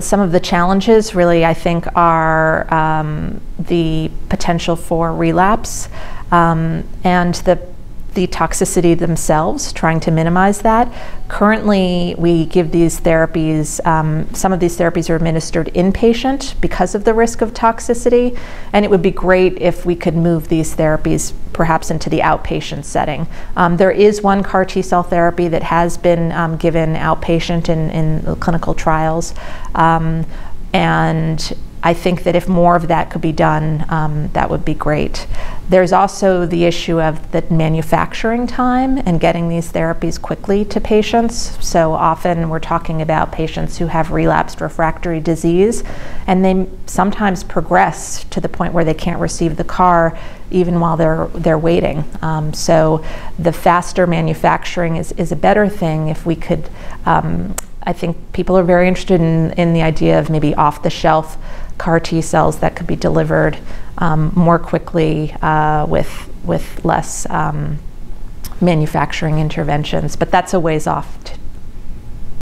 some of the challenges really I think are um, the potential for relapse um, and the the toxicity themselves, trying to minimize that. Currently, we give these therapies, um, some of these therapies are administered inpatient because of the risk of toxicity, and it would be great if we could move these therapies perhaps into the outpatient setting. Um, there is one CAR T cell therapy that has been um, given outpatient in, in clinical trials, um, and I think that if more of that could be done, um, that would be great. There's also the issue of the manufacturing time and getting these therapies quickly to patients. So often we're talking about patients who have relapsed refractory disease, and they sometimes progress to the point where they can't receive the CAR even while they're they're waiting. Um, so the faster manufacturing is, is a better thing if we could. Um, I think people are very interested in, in the idea of maybe off the shelf CAR T cells that could be delivered um, more quickly uh, with, with less um, manufacturing interventions, but that's a ways off.